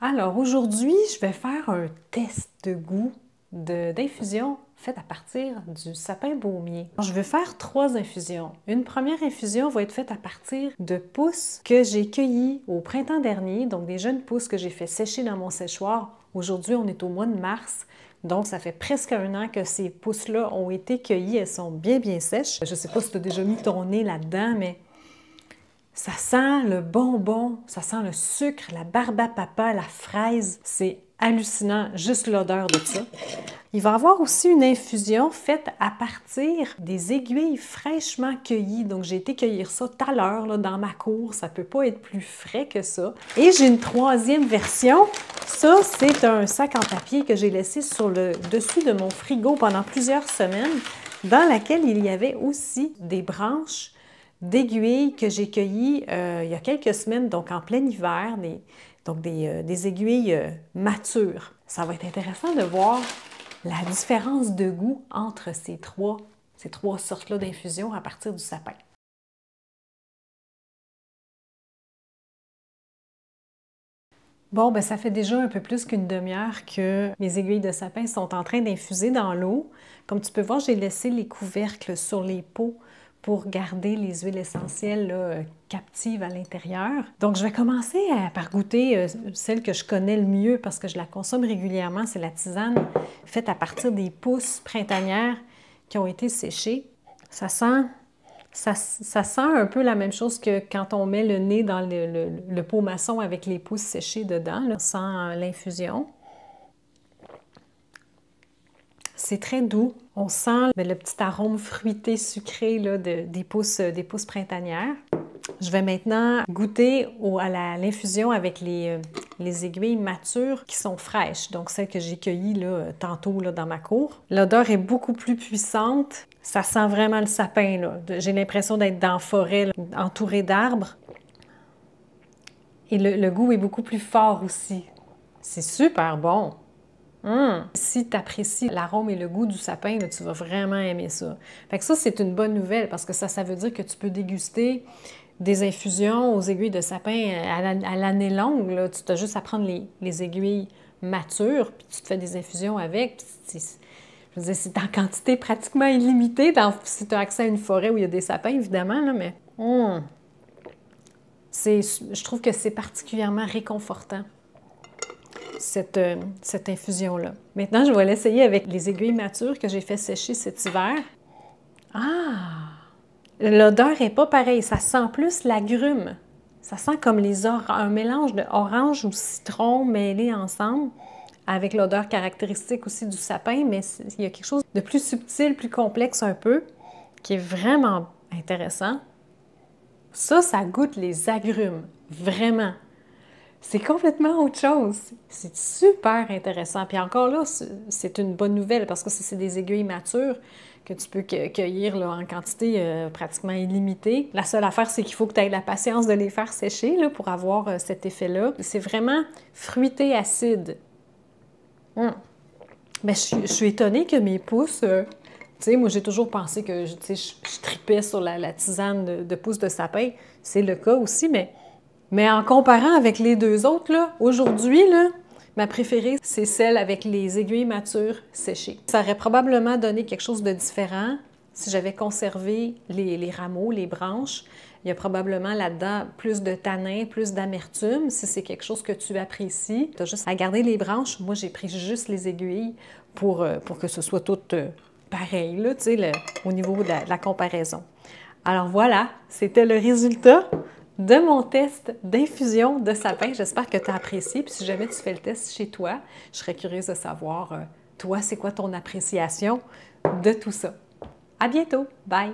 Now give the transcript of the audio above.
Alors aujourd'hui, je vais faire un test de goût d'infusion faite à partir du sapin baumier. je vais faire trois infusions. Une première infusion va être faite à partir de pousses que j'ai cueillies au printemps dernier, donc des jeunes pousses que j'ai fait sécher dans mon séchoir. Aujourd'hui, on est au mois de mars. Donc, ça fait presque un an que ces pousses-là ont été cueillies. Elles sont bien, bien sèches. Je ne sais pas si tu as déjà mis ton nez là-dedans, mais ça sent le bonbon, ça sent le sucre, la barbe papa, la fraise. C'est hallucinant, juste l'odeur de ça. Il va y avoir aussi une infusion faite à partir des aiguilles fraîchement cueillies. Donc, j'ai été cueillir ça tout à l'heure dans ma cour. Ça ne peut pas être plus frais que ça. Et j'ai une troisième version. Ça, c'est un sac en papier que j'ai laissé sur le dessus de mon frigo pendant plusieurs semaines, dans laquelle il y avait aussi des branches d'aiguilles que j'ai cueillies euh, il y a quelques semaines, donc en plein hiver, des, donc des, euh, aiguilles euh, matures. Ça va être intéressant de voir la différence de goût entre ces trois, ces trois sortes-là d'infusions à partir du sapin. Bon, ben ça fait déjà un peu plus qu'une demi-heure que mes aiguilles de sapin sont en train d'infuser dans l'eau. Comme tu peux voir, j'ai laissé les couvercles sur les pots pour garder les huiles essentielles captives à l'intérieur. Donc, je vais commencer par goûter euh, celle que je connais le mieux parce que je la consomme régulièrement. C'est la tisane faite à partir des pousses printanières qui ont été séchées. Ça sent, ça, sent un peu la même chose que quand on met le nez dans le, pot maçon avec les pousses séchées dedans. Euh, l'infusion. C'est très doux. On sent le petit arôme fruité sucré là, des, pousses, des pousses printanières. Je vais maintenant goûter à l'infusion avec les, euh, les, aiguilles matures qui sont fraîches, donc celles que j'ai cueillies là, tantôt là, dans ma cour. L'odeur est beaucoup plus puissante. Ça sent vraiment le sapin. J'ai l'impression d'être dans la forêt, entourée d'arbres. Et le goût est beaucoup plus fort aussi. C'est super bon. Hum. Si tu apprécies l'arôme et le goût du sapin, tu vas vraiment aimer ça. Fait que ça, c'est une bonne nouvelle parce que ça, ça veut dire que tu peux déguster des infusions aux aiguilles de sapin à l'année longue. Là. Tu as juste à prendre les, aiguilles matures, puis tu te fais des infusions avec. je veux dire, c'est en quantité pratiquement illimitée si tu as accès à une forêt où il y a des sapins, évidemment, mais hum. je trouve que c'est particulièrement réconfortant. Euh, cette, infusion-là. Maintenant, je vais l'essayer avec les aiguilles matures que j'ai fait sécher cet hiver. Ah! L'odeur n'est pas pareille. Ça sent plus l'agrume. Ça sent comme les un mélange de orange ou citron mêlés ensemble, avec l'odeur caractéristique aussi du sapin, mais il y a quelque chose de plus subtil, plus complexe un peu, qui est vraiment intéressant. Ça, ça goûte les agrumes, vraiment c'est complètement autre chose. C'est super intéressant. Puis encore là, c'est une bonne nouvelle parce que c'est des aiguilles matures que tu peux cueillir en quantité euh, pratiquement illimitée. La seule affaire, c'est qu'il faut que tu aies la patience de les faire sécher pour avoir euh, cet effet-là. C'est vraiment fruité acide. Hum. Je, suis étonnée que mes pouces... Euh, tu sais, moi, j'ai toujours pensé que je, je, tripais sur la, tisane de, de pousses de sapin. C'est le cas aussi, mais mais en comparant avec les deux autres, aujourd'hui, ma préférée, c'est celle avec les aiguilles matures séchées. Ça aurait probablement donné quelque chose de différent si j'avais conservé les, rameaux, les branches. Il y a probablement là-dedans plus de tanin, plus d'amertume, si c'est quelque chose que tu apprécies. Tu as juste à garder les branches. Moi, j'ai pris juste les aiguilles pour, euh, pour que ce soit tout euh, pareil, là, au niveau de la comparaison. Alors voilà, c'était le résultat de mon test d'infusion de sapin. J'espère que tu as apprécié. Puis si jamais tu fais le test chez toi, je serais curieuse de savoir, euh, toi, c'est quoi ton appréciation de tout ça. À bientôt. Bye!